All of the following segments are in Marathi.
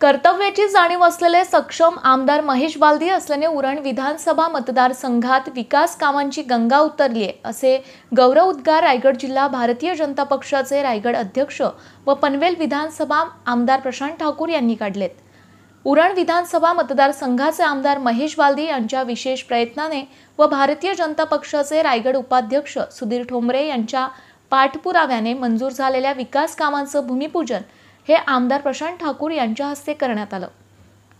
कर्तव्याची जाणीव असलेले सक्षम आमदार महेश बालदी असल्याने उरण विधानसभा मतदारसंघात विकास कामांची गंगा उतरली आहे असे गौरव उद्गार रायगड जिल्हा भारतीय जनता पक्षाचे रायगड अध्यक्ष व पनवेल विधानसभा आमदार प्रशांत ठाकूर यांनी काढलेत. उरण विधानसभा मतदारसंघाचे आमदार महेश बालदी यांच्या विशेष प्रयत्नाने व भारतीय जनता पक्षाचे रायगड उपाध्यक्ष सुधीर ठोंबरे यांच्या पाठपुराव्याने मंजूर झालेल्या विकास कामांचं भूमिपूजन हे आमदार प्रशांत ठाकूर यांच्या हस्ते करण्यात आलं.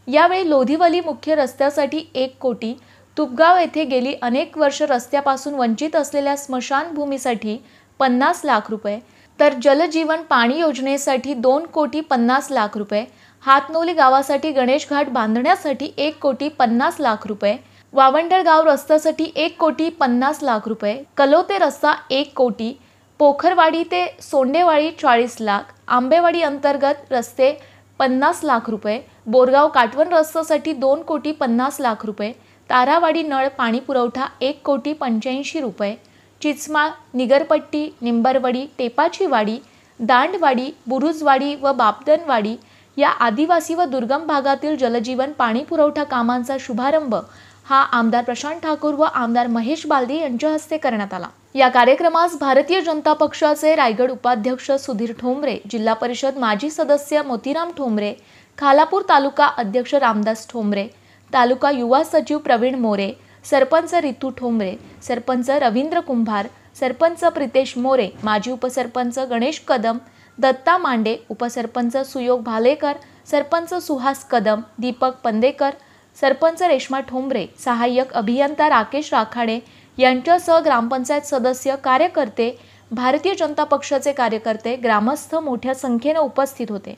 यावेळी लोधिवली मुख्य रस्त्यासाठी एक कोटी तुपगाव येथे गेली अनेक वर्ष रस्त्यापासून वंचित असलेल्या स्मशानभूमीसाठी पन्नास लाख रुपये तर जलजीवन पाणी योजनेसाठी दोन कोटी पन्नास लाख रुपये हातनोली गावासाठी गणेश घाट बांधण्यासाठी एक कोटी पन्नास लाख रुपये वावंडळ गाव रस्त्यासाठी एक कोटी पन्नास लाख रुपये कलोते रस्ता एक कोटी पोखरवाडी ते सोंडेवाडी चाळीस लाख आंबेवाडी अंतर्गत रस्ते पन्नास लाख रुपये बोरगाव काटवण रस्त्यासाठी दोन कोटी पन्नास लाख रुपये तारावाडी नळ पाणी पुरवठा एक कोटी पंच्याऐंशी रुपये चिचमाळ निगरपट्टी निंबरवाडी टेपाची वाडी दांडवाडी बुरुजवाडी व बापदनवाडी या आदिवासी व दुर्गम भागातील जलजीवन पाणी पुरवठा कामांचा शुभारंभ हा आमदार प्रशांत ठाकूर व आमदार महेश बालदी यांच्या हस्ते करण्यात आला. या कार्यक्रमास भारतीय जनता पक्षाचे रायगड उपाध्यक्ष सुधीर ठोंबरे जिल्हा परिषद माजी सदस्य मोतीराम ठोंबरे खालापूर तालुका अध्यक्ष रामदास ठोंबरे तालुका युवा सचिव प्रवीण मोरे सरपंच रितू ठोंबरे सरपंच रवींद्र कुंभार सरपंच प्रितेश मोरे माजी उपसरपंच गणेश कदम दत्ता मांडे उपसरपंच सुयोग भालेकर सरपंच सुहास कदम दीपक पंदेकर सरपंच रेश्मा ठोंबरे सहाय्यक अभियंता राकेश राखाडे यांच्यासह ग्रामपंचायत सदस्य कार्यकर्ते भारतीय जनता पक्षाचे कार्यकर्ते ग्रामस्थ मोठ्या संख्येने उपस्थित होते.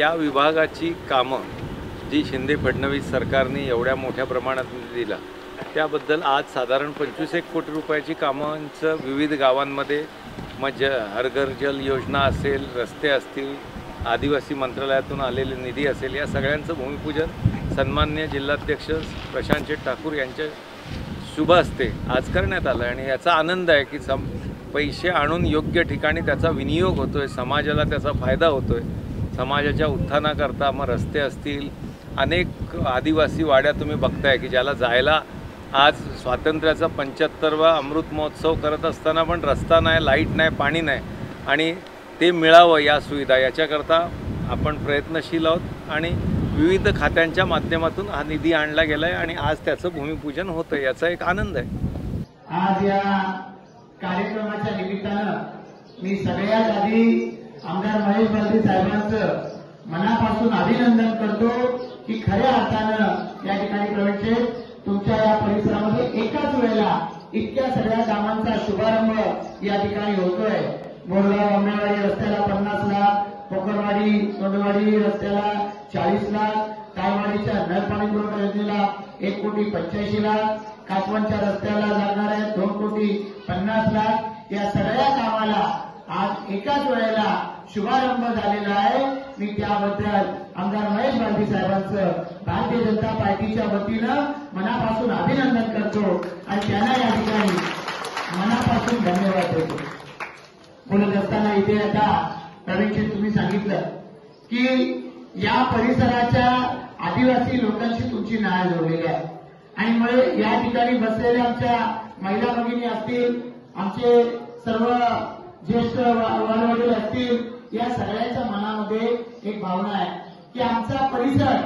या विभागाची कामं जी शिंदे फडणवीस सरकारने एवढ्या मोठ्या प्रमाणात दिला त्याबद्दल आज साधारण पंचवीस एक कोटी रुपयाची कामांचं विविध गावांमध्ये मग ज हरघर जल योजना असेल रस्ते असतील आदिवासी मंत्रालयातून आलेले निधी असेल या सगळ्यांचं भूमिपूजन सन्मान्य जिल्हाध्यक्ष प्रशांत शेठ ठाकूर यांच्या शुभ असते आज करण्यात आलं आणि याचा आनंद आहे की सम पैसे आणून योग्य ठिकाणी त्याचा विनियोग होतो आहे समाजाला त्याचा फायदा होतो आहे समाजाच्या उत्थानाकरता मग रस्ते असतील. अनेक आदिवासी वाड्या तुम्ही बघताय की ज्याला जायला आज स्वातंत्र्याचा पंच्याहत्तरवा अमृत महोत्सव करत असताना पण रस्ता नाही लाइट नाही पाणी नाही. आणि ते मिळावं या सुविधा. याच्याकरता आपण प्रयत्नशील आहोत आणि विविध खात्यांच्या माध्यमातून हा निधी आणला गेला आहे आणि आज त्याचं भूमिपूजन होतं याचा एक आनंद आहे. आज या कार्यक्रमाच्या निमित्तानं मी सगळ्यात आधी आमदार महेश बालदी साहेबांचं मनापासून अभिनंदन करतो की खऱ्या अर्थानं या ठिकाणी प्रवेश तुमच्या या परिसरामध्ये एकाच वेळेला इतक्या सगळ्या कामांचा शुभारंभ या ठिकाणी होतोय. बोरगाव आंबेवाडी रस्त्याला पन्नास लाख कोकणवाडी तोंडवाडी रस्त्याला चाळीस लाख काळवाडीच्या नळ पाणी पुरवठा योजनेला एक कोटी पंच्याऐंशी लाख कासवांच्या रस्त्याला लागणार दोन कोटी पन्नास लाख. या सगळ्या कामाला आज एकाच वेळेला शुभारंभ झालेला आहे. मी त्याबद्दल आमदार महेश बालदी साहेबांचं भारतीय जनता पार्टीच्या वतीनं मनापासून अभिनंदन करतो आणि त्यांना या ठिकाणी मनापासून धन्यवाद देतो. बोलत असताना इथे आता प्रवीणजी तुम्ही सांगितलं की या परिसराच्या आदिवासी लोकांशी तुमची नाळ जोडलेली आहे. आणि मग या ठिकाणी बसलेल्या आमच्या महिला भगिनी असतील आमचे सर्व ज्येष्ठ वालवडील असतील या सगळ्यांच्या मनामध्ये एक भावना आहे की आमचा परिसर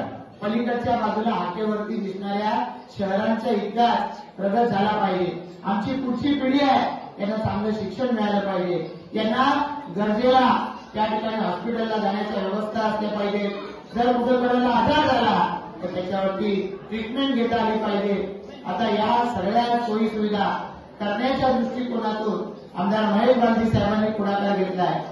पलीकडच्या बाजूला हाकेवरती दिसणाऱ्या शहरांचा इतिहास प्रगत झाला पाहिजे. आमची पुढची पिढी आहे यांना चांगलं शिक्षण मिळालं पाहिजे. यांना गरजेला त्या ठिकाणी हॉस्पिटलला जाण्याच्या व्यवस्था असल्या पाहिजे. जर कुठे आजार झाला तर त्याच्यावरती ट्रीटमेंट घेता आली पाहिजे. आता या सगळ्या सोयी सुविधा करण्याच्या दृष्टिकोनातून आमदार महेश गांधी साहेबांनी पुढाकार घेतला आहे.